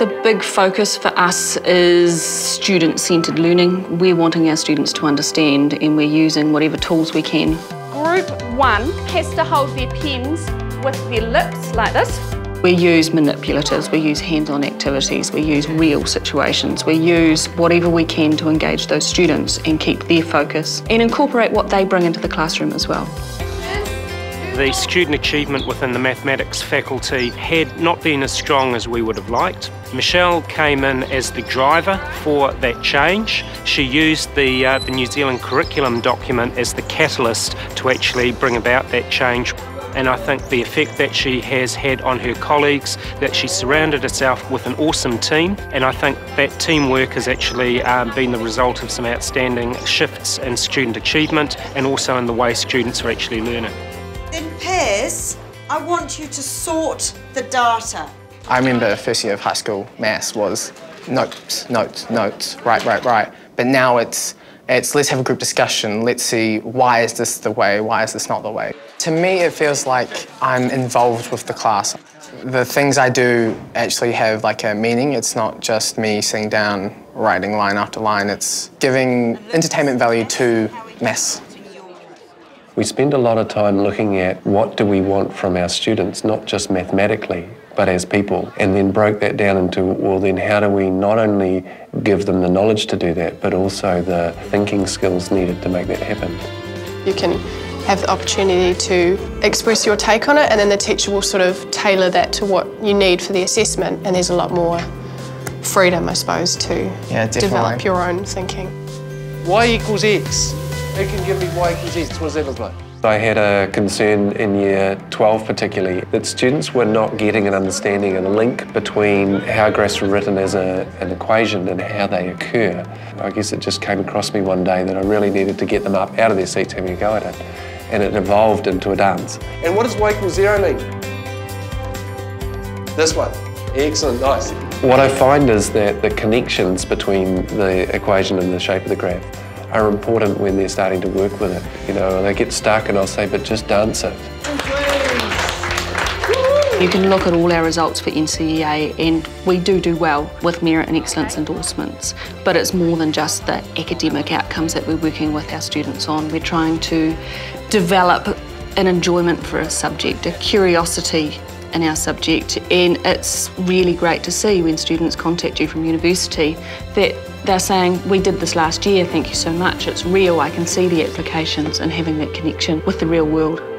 The big focus for us is student-centred learning. We're wanting our students to understand and we're using whatever tools we can. Group one has to hold their pens with their lips like this. We use manipulatives, we use hands-on activities, we use real situations, we use whatever we can to engage those students and keep their focus and incorporate what they bring into the classroom as well. The student achievement within the mathematics faculty had not been as strong as we would have liked. Michelle came in as the driver for that change. She used the, uh, the New Zealand curriculum document as the catalyst to actually bring about that change and I think the effect that she has had on her colleagues, that she surrounded herself with an awesome team, and I think that teamwork has actually um, been the result of some outstanding shifts in student achievement and also in the way students are actually learning. Pairs, I want you to sort the data. I remember first year of high school maths was notes, notes, notes, right, right, right. But now it's it's let's have a group discussion. Let's see why is this the way, why is this not the way. To me, it feels like I'm involved with the class. The things I do actually have like a meaning. It's not just me sitting down, writing line after line. It's giving entertainment value to maths. We spend a lot of time looking at what do we want from our students, not just mathematically, but as people, and then broke that down into, well, then how do we not only give them the knowledge to do that, but also the thinking skills needed to make that happen. You can have the opportunity to express your take on it, and then the teacher will sort of tailor that to what you need for the assessment, and there's a lot more freedom, I suppose, to yeah, develop your own thinking. Y equals X. Who can give me y equals x? What does that look like? I had a concern in year 12 particularly that students were not getting an understanding and a link between how graphs were written as a, an equation and how they occur. I guess it just came across me one day that I really needed to get them up out of their seats having a go at it. And it evolved into a dance. And what does y equals zero mean? This one. Excellent, nice. What I find is that the connections between the equation and the shape of the graph are important when they're starting to work with it. You know, they get stuck and I'll say, but just dance it. You can look at all our results for NCEA and we do do well with merit and excellence endorsements, but it's more than just the academic outcomes that we're working with our students on. We're trying to develop an enjoyment for a subject, a curiosity in our subject, and it's really great to see when students contact you from university that they're saying, we did this last year, thank you so much, it's real, I can see the applications and having that connection with the real world.